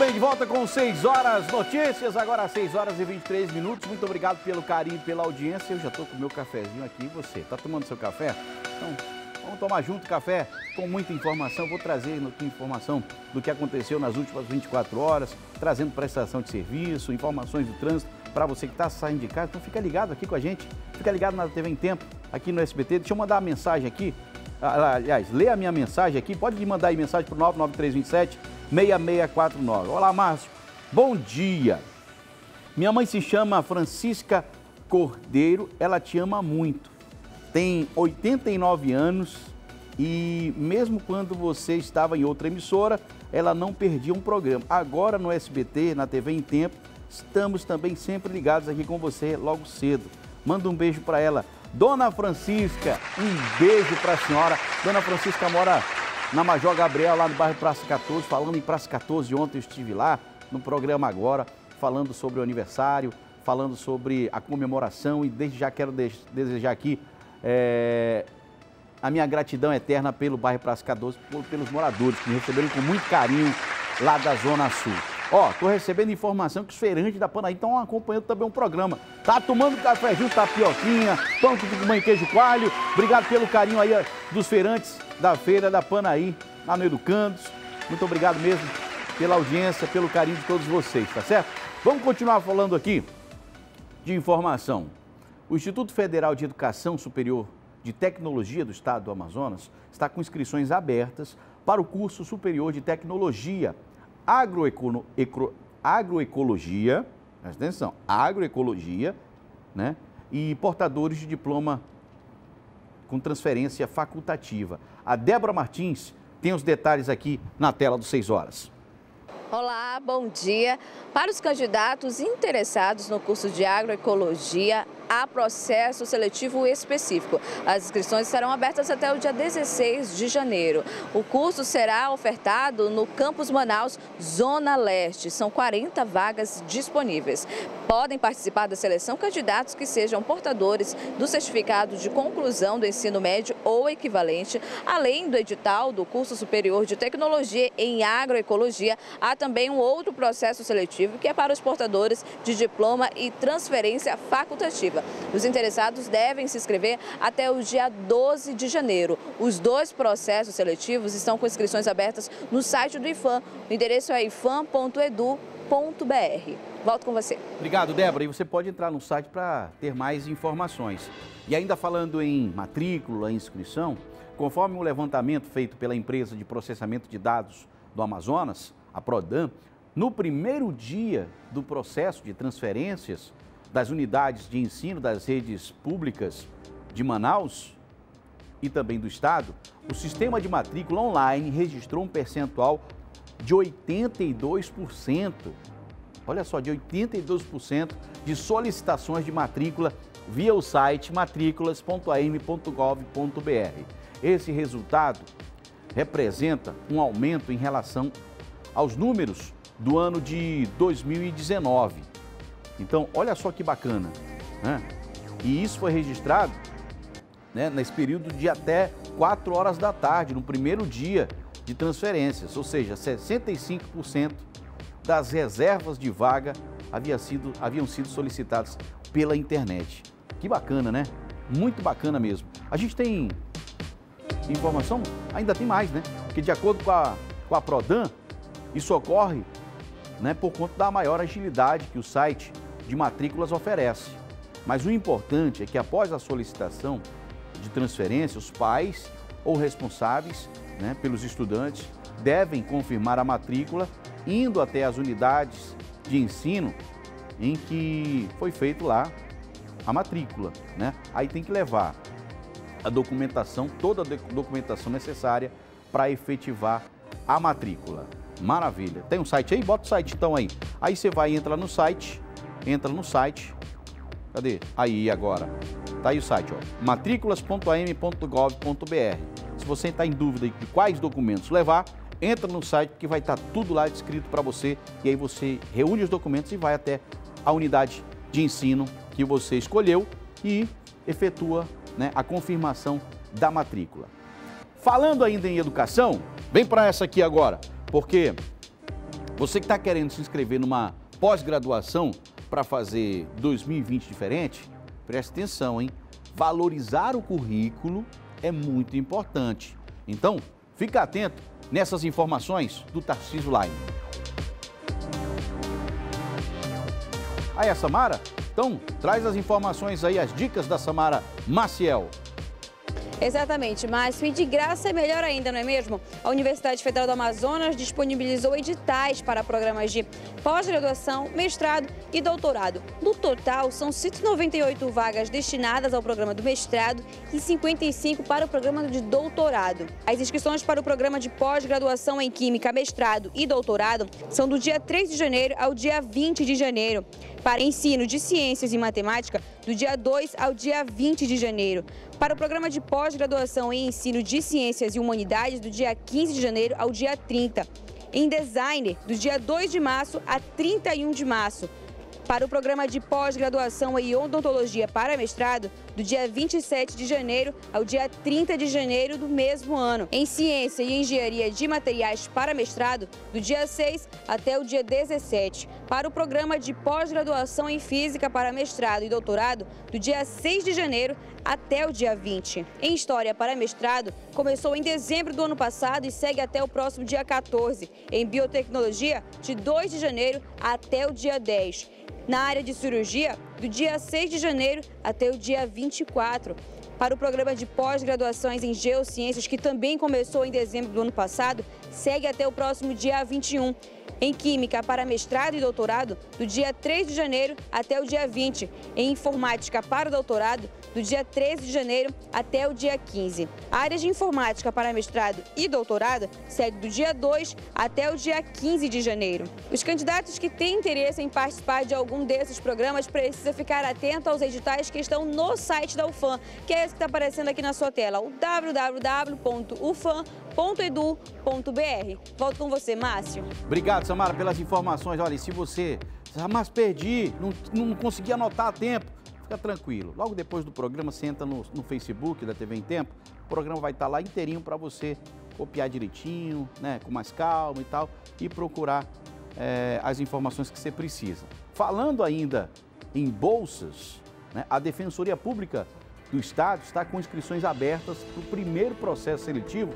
bem, de volta com 6 horas notícias, agora às 6 horas e 23 minutos. Muito obrigado pelo carinho, pela audiência. Eu já estou com o meu cafezinho aqui. E você, está tomando seu café? Então, vamos tomar junto café com muita informação. Vou trazer aqui informação do que aconteceu nas últimas 24 horas, trazendo prestação de serviço, informações do trânsito para você que está saindo de casa. Então, fica ligado aqui com a gente, fica ligado na TV em Tempo, aqui no SBT. Deixa eu mandar uma mensagem aqui. Ah, aliás, lê a minha mensagem aqui. Pode mandar aí mensagem para o 99327 6649. Olá, Márcio. Bom dia. Minha mãe se chama Francisca Cordeiro, ela te ama muito. Tem 89 anos e mesmo quando você estava em outra emissora, ela não perdia um programa. Agora no SBT, na TV em Tempo, estamos também sempre ligados aqui com você logo cedo. Manda um beijo para ela. Dona Francisca, um beijo para a senhora. Dona Francisca mora na Major Gabriel, lá no bairro Praça 14. Falando em Praça 14, ontem eu estive lá no programa agora, falando sobre o aniversário, falando sobre a comemoração e desde já quero desejar aqui é, a minha gratidão eterna pelo bairro Praça 14, pelos moradores que me receberam com muito carinho lá da Zona Sul. Ó, tô recebendo informação que os feirantes da Panaí estão acompanhando também um programa. Tá tomando café junto, tapioquinha, pão com mãe queijo coalho. Obrigado pelo carinho aí dos feirantes da feira da Panaí, lá no Educandos. Muito obrigado mesmo pela audiência, pelo carinho de todos vocês, tá certo? Vamos continuar falando aqui de informação. O Instituto Federal de Educação Superior de Tecnologia do Estado do Amazonas está com inscrições abertas para o curso superior de tecnologia agroecono, agroecologia, presta atenção, agroecologia, né? E portadores de diploma com transferência facultativa. A Débora Martins tem os detalhes aqui na tela do 6 horas. Olá, bom dia. Para os candidatos interessados no curso de agroecologia, há processo seletivo específico. As inscrições serão abertas até o dia 16 de janeiro. O curso será ofertado no Campus Manaus, Zona Leste. São 40 vagas disponíveis. Podem participar da seleção candidatos que sejam portadores do certificado de conclusão do ensino médio ou equivalente, além do edital do curso superior de tecnologia em agroecologia. Há também um outro processo seletivo que é para os portadores de diploma e transferência facultativa. Os interessados devem se inscrever até o dia 12 de janeiro. Os dois processos seletivos estão com inscrições abertas no site do IFAM. O endereço é ifam.edu.br. Volto com você. Obrigado, Débora. E você pode entrar no site para ter mais informações. E ainda falando em matrícula, inscrição, conforme o levantamento feito pela empresa de processamento de dados do Amazonas, a Prodan, no primeiro dia do processo de transferências, das unidades de ensino das redes públicas de Manaus e também do Estado, o sistema de matrícula online registrou um percentual de 82%. Olha só, de 82% de solicitações de matrícula via o site matrículas.am.gov.br. Esse resultado representa um aumento em relação aos números do ano de 2019 então, olha só que bacana. Né? E isso foi registrado né, nesse período de até 4 horas da tarde, no primeiro dia de transferências, ou seja, 65% das reservas de vaga havia sido, haviam sido solicitadas pela internet. Que bacana, né? Muito bacana mesmo. A gente tem informação? Ainda tem mais, né? Porque de acordo com a, com a Prodan, isso ocorre né, por conta da maior agilidade que o site de matrículas oferece. Mas o importante é que após a solicitação de transferência, os pais ou responsáveis né, pelos estudantes devem confirmar a matrícula indo até as unidades de ensino em que foi feito lá a matrícula. Né? Aí tem que levar a documentação, toda a documentação necessária para efetivar a matrícula. Maravilha. Tem um site aí? Bota o site então aí. Aí você vai entrar no site entra no site. Cadê? Aí agora. Tá aí o site, ó. matrículas.am.gov.br. Se você está em dúvida de quais documentos levar, entra no site que vai estar tá tudo lá descrito para você e aí você reúne os documentos e vai até a unidade de ensino que você escolheu e efetua né, a confirmação da matrícula. Falando ainda em educação, vem para essa aqui agora, porque Você que está querendo se inscrever numa pós-graduação para fazer 2020 diferente, preste atenção, hein? Valorizar o currículo é muito importante. Então, fica atento nessas informações do Tarcísio Line. Aí a Samara? Então, traz as informações aí, as dicas da Samara Maciel. Exatamente, mas e de graça é melhor ainda, não é mesmo? A Universidade Federal do Amazonas disponibilizou editais para programas de pós-graduação, mestrado e doutorado. No total, são 198 vagas destinadas ao programa do mestrado e 55 para o programa de doutorado. As inscrições para o programa de pós-graduação em Química, mestrado e doutorado são do dia 3 de janeiro ao dia 20 de janeiro. Para ensino de ciências e matemática, do dia 2 ao dia 20 de janeiro. Para o programa de pós-graduação em ensino de ciências e humanidades, do dia 15 de janeiro ao dia 30. Em design, do dia 2 de março a 31 de março para o programa de pós-graduação em odontologia para mestrado, do dia 27 de janeiro ao dia 30 de janeiro do mesmo ano. Em ciência e engenharia de materiais para mestrado, do dia 6 até o dia 17. Para o programa de pós-graduação em física para mestrado e doutorado, do dia 6 de janeiro até o dia 20. Em História para mestrado, começou em dezembro do ano passado e segue até o próximo dia 14. Em Biotecnologia, de 2 de janeiro até o dia 10 na área de cirurgia do dia 6 de janeiro até o dia 24. Para o programa de pós-graduações em Geociências, que também começou em dezembro do ano passado, segue até o próximo dia 21 em Química para mestrado e doutorado, do dia 3 de janeiro até o dia 20. Em Informática para doutorado, do dia 13 de janeiro até o dia 15. A área de Informática para mestrado e doutorado segue do dia 2 até o dia 15 de janeiro. Os candidatos que têm interesse em participar de algum desses programas precisam ficar atento aos editais que estão no site da UFAM, que é esse que está aparecendo aqui na sua tela, o www.ufam.edu.br. Volto com você, Márcio. Obrigado, Samara, pelas informações. Olha, se você. Mas perdi, não, não consegui anotar a tempo. Fica tranquilo. Logo depois do programa, você entra no, no Facebook da TV em Tempo. O programa vai estar lá inteirinho para você copiar direitinho, né, com mais calma e tal, e procurar é, as informações que você precisa. Falando ainda em bolsas, né, a Defensoria Pública do Estado está com inscrições abertas para o primeiro processo seletivo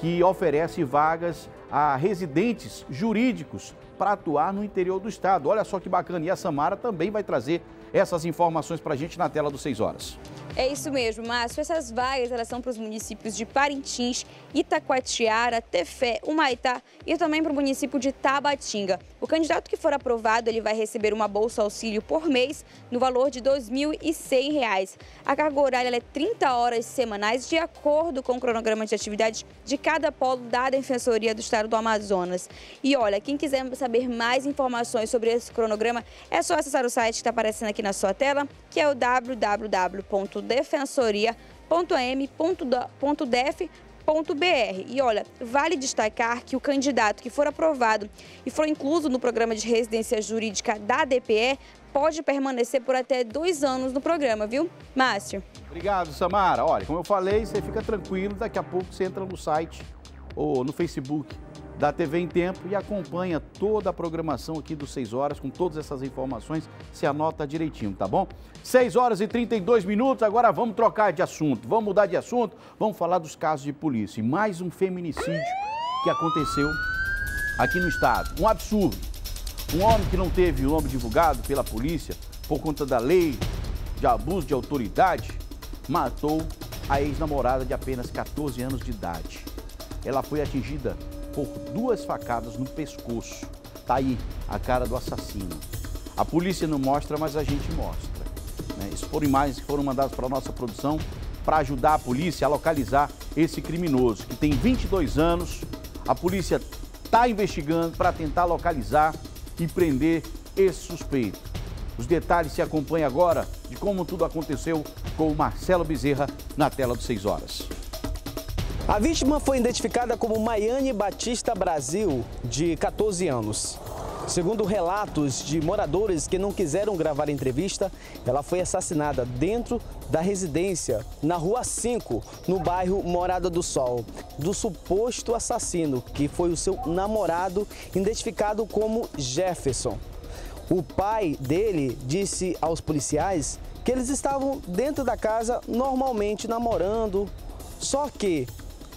que oferece vagas a residentes jurídicos para atuar no interior do estado. Olha só que bacana. E a Samara também vai trazer essas informações para a gente na tela dos 6 horas. É isso mesmo, Márcio. Essas vagas elas são para os municípios de Parintins, Itacoatiara, Tefé, Humaitá e também para o município de Tabatinga. O candidato que for aprovado ele vai receber uma bolsa auxílio por mês no valor de R$ 2.100. A carga horária é 30 horas semanais de acordo com o cronograma de atividades de cada polo da Defensoria do Estado do Amazonas. E olha, quem quiser saber mais informações sobre esse cronograma, é só acessar o site que está aparecendo aqui na sua tela, que é o www.defensoria.am.def.br. E olha, vale destacar que o candidato que for aprovado e for incluso no programa de residência jurídica da DPE pode permanecer por até dois anos no programa, viu? Márcio. Obrigado, Samara. Olha, como eu falei, você fica tranquilo, daqui a pouco você entra no site ou no Facebook da TV em Tempo e acompanha toda a programação aqui do 6 horas com todas essas informações. Se anota direitinho, tá bom? 6 horas e 32 minutos, agora vamos trocar de assunto, vamos mudar de assunto, vamos falar dos casos de polícia. E mais um feminicídio que aconteceu aqui no estado. Um absurdo. Um homem que não teve o nome divulgado pela polícia por conta da lei de abuso de autoridade matou a ex-namorada de apenas 14 anos de idade. Ela foi atingida por duas facadas no pescoço. Tá aí a cara do assassino. A polícia não mostra, mas a gente mostra. Né? Isso foram imagens que foram mandadas para a nossa produção para ajudar a polícia a localizar esse criminoso, que tem 22 anos. A polícia está investigando para tentar localizar e prender esse suspeito. Os detalhes se acompanham agora de como tudo aconteceu com o Marcelo Bezerra na tela dos 6 horas. A vítima foi identificada como Maiane Batista Brasil, de 14 anos. Segundo relatos de moradores que não quiseram gravar a entrevista, ela foi assassinada dentro da residência, na Rua 5, no bairro Morada do Sol, do suposto assassino, que foi o seu namorado, identificado como Jefferson. O pai dele disse aos policiais que eles estavam dentro da casa normalmente namorando. Só que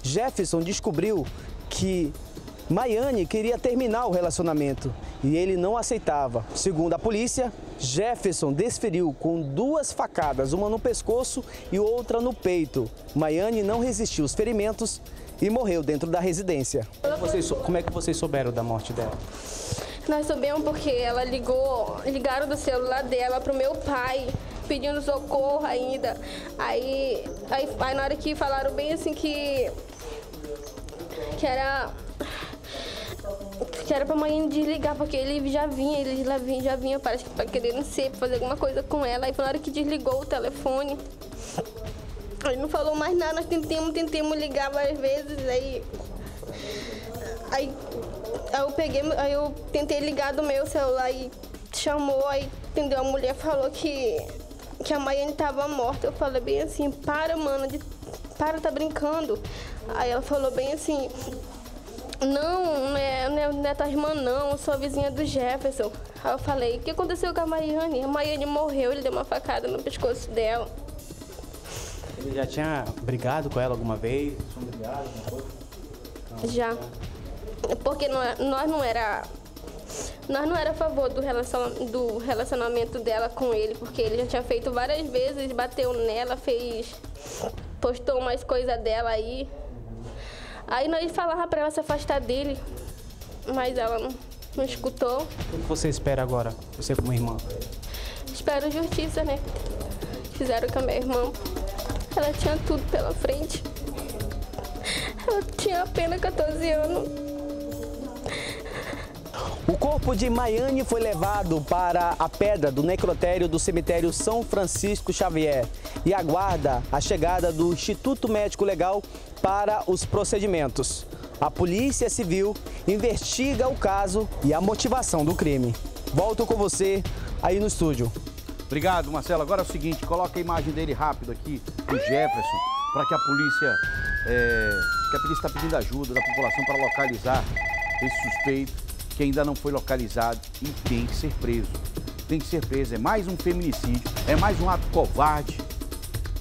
Jefferson descobriu que Maiane queria terminar o relacionamento e ele não aceitava. Segundo a polícia, Jefferson desferiu com duas facadas, uma no pescoço e outra no peito. Maiane não resistiu aos ferimentos e morreu dentro da residência. Vocês, como é que vocês souberam da morte dela? Nós soubemos porque ela ligou, ligaram do celular dela pro meu pai, pedindo socorro ainda. Aí, aí, aí na hora que falaram bem assim que que era que era pra mãe desligar, porque ele já vinha, ele já vinha, já vinha parece que pra querer não sei, fazer alguma coisa com ela. Aí na hora que desligou o telefone, ele não falou mais nada, nós tentamos, tentamos ligar várias vezes, aí. Aí Aí eu peguei, aí eu tentei ligar do meu celular e chamou, aí entendeu? A mulher falou que, que a Maiane tava morta. Eu falei bem assim, para, mano, de, para, tá brincando. Aí ela falou bem assim, não, não é, não é, não é tua irmã não, eu sou a vizinha do Jefferson. Aí eu falei, o que aconteceu com a Maiane? A Maiane morreu, ele deu uma facada no pescoço dela. Ele já tinha brigado com ela alguma vez? Brigado, já. Porque nós não era nós não era a favor do, relacion, do relacionamento dela com ele, porque ele já tinha feito várias vezes, bateu nela, fez. postou umas coisas dela aí. Aí nós falava pra ela se afastar dele, mas ela não, não escutou. O que você espera agora, você como irmã? Espero justiça, né? Fizeram com a minha irmã. Ela tinha tudo pela frente. Ela tinha apenas 14 anos. O corpo de Maiane foi levado para a pedra do necrotério do cemitério São Francisco Xavier e aguarda a chegada do Instituto Médico Legal para os procedimentos. A Polícia Civil investiga o caso e a motivação do crime. Volto com você aí no estúdio. Obrigado, Marcelo. Agora é o seguinte, coloca a imagem dele rápido aqui, do Jefferson, para que a polícia, é, que a polícia está pedindo ajuda da população para localizar esse suspeito que ainda não foi localizado e tem que ser preso. Tem que ser preso. É mais um feminicídio, é mais um ato covarde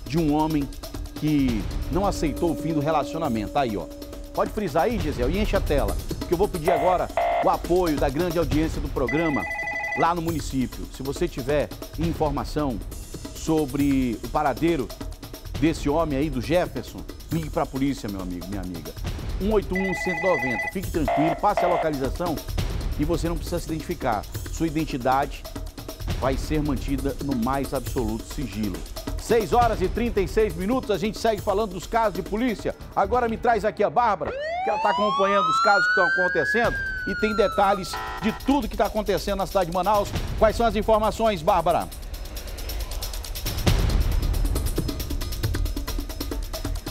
de um homem que não aceitou o fim do relacionamento. Aí, ó. Pode frisar aí, Gisele, e enche a tela, que eu vou pedir agora o apoio da grande audiência do programa lá no município. Se você tiver informação sobre o paradeiro desse homem aí, do Jefferson, ligue para a polícia, meu amigo, minha amiga. 181 190. Fique tranquilo, passe a localização e você não precisa se identificar. Sua identidade vai ser mantida no mais absoluto sigilo. 6 horas e 36 minutos, a gente segue falando dos casos de polícia. Agora me traz aqui a Bárbara, que ela está acompanhando os casos que estão acontecendo e tem detalhes de tudo que está acontecendo na cidade de Manaus. Quais são as informações, Bárbara?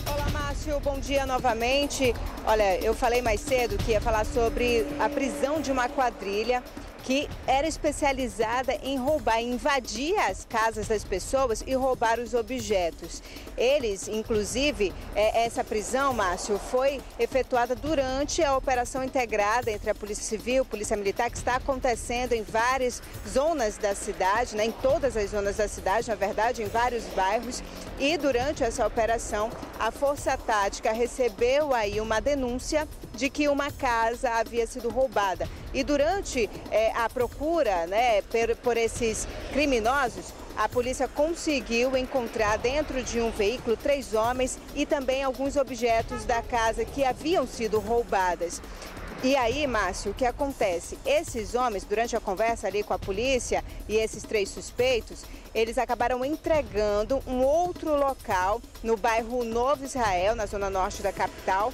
Olá, Márcio, bom dia novamente. Olha, eu falei mais cedo que ia falar sobre a prisão de uma quadrilha que era especializada em roubar, invadir as casas das pessoas e roubar os objetos. Eles, inclusive, é, essa prisão, Márcio, foi efetuada durante a operação integrada entre a Polícia Civil e Polícia Militar, que está acontecendo em várias zonas da cidade, né, em todas as zonas da cidade, na verdade, em vários bairros. E durante essa operação, a Força Tática recebeu aí uma denúncia de que uma casa havia sido roubada. E durante é, a procura né, por, por esses criminosos, a polícia conseguiu encontrar dentro de um veículo três homens e também alguns objetos da casa que haviam sido roubadas. E aí, Márcio, o que acontece? Esses homens, durante a conversa ali com a polícia e esses três suspeitos, eles acabaram entregando um outro local no bairro Novo Israel, na zona norte da capital,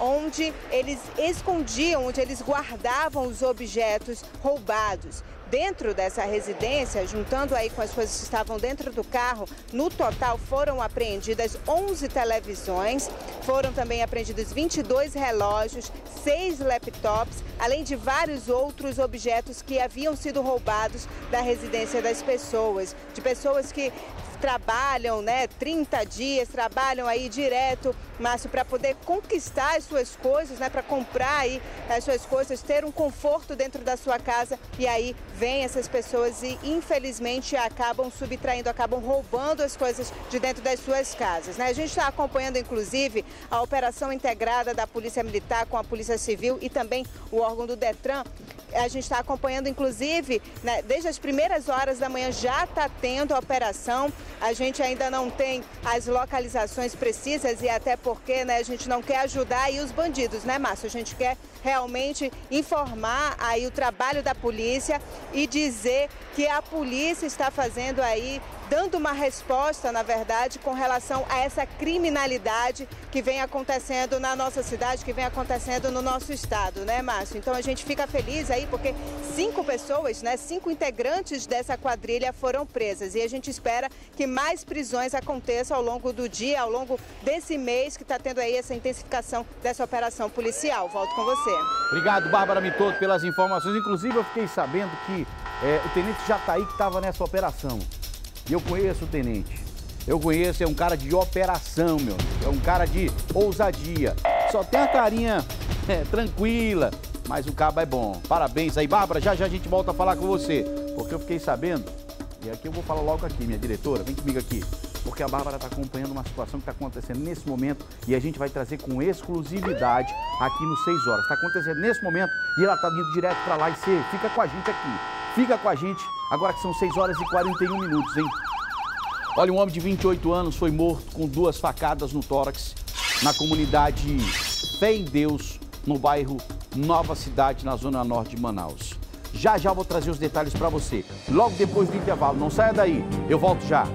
onde eles escondiam, onde eles guardavam os objetos roubados. dentro dessa residência, juntando aí com as coisas que estavam dentro do carro, no total foram apreendidas 11 televisões, foram também apreendidos 22 relógios, seis laptops, além de vários outros objetos que haviam sido roubados da residência das pessoas, de pessoas que trabalham, né, 30 dias, trabalham aí direto, Márcio, para poder conquistar as suas coisas, né, para comprar aí as suas coisas, ter um conforto dentro da sua casa e aí vem essas pessoas e infelizmente acabam subtraindo, acabam roubando as coisas de dentro das suas casas, né? A gente está acompanhando inclusive a operação integrada da Polícia Militar com a Polícia Civil e também o órgão do Detran a gente está acompanhando, inclusive, né, desde as primeiras horas da manhã já está tendo a operação. A gente ainda não tem as localizações precisas e até porque né, a gente não quer ajudar aí os bandidos, né, Márcio? A gente quer realmente informar aí o trabalho da polícia e dizer que a polícia está fazendo aí dando uma resposta, na verdade, com relação a essa criminalidade que vem acontecendo na nossa cidade, que vem acontecendo no nosso estado, né, Márcio? Então a gente fica feliz aí porque cinco pessoas, né, cinco integrantes dessa quadrilha foram presas e a gente espera que mais prisões aconteçam ao longo do dia, ao longo desse mês que está tendo aí essa intensificação dessa operação policial. Volto com você. Obrigado, Bárbara Mitoto, pelas informações. Inclusive, eu fiquei sabendo que é, o tenente Jataí que estava nessa operação. E eu conheço o tenente. Eu conheço, é um cara de operação, meu. É um cara de ousadia. Só tem a carinha é, tranquila, mas o cabo é bom. Parabéns aí, Bárbara. Já já a gente volta a falar com você. Porque eu fiquei sabendo, e aqui eu vou falar logo aqui, minha diretora, vem comigo aqui. Porque a Bárbara está acompanhando uma situação que está acontecendo nesse momento e a gente vai trazer com exclusividade aqui no 6 horas. Está acontecendo nesse momento e ela está indo direto para lá e você fica com a gente aqui. Fica com a gente, agora que são 6 horas e 41 minutos, hein? Olha, um homem de 28 anos foi morto com duas facadas no tórax na comunidade Fé em Deus, no bairro Nova Cidade, na zona norte de Manaus. Já já vou trazer os detalhes para você, logo depois do intervalo. Não saia daí, eu volto já.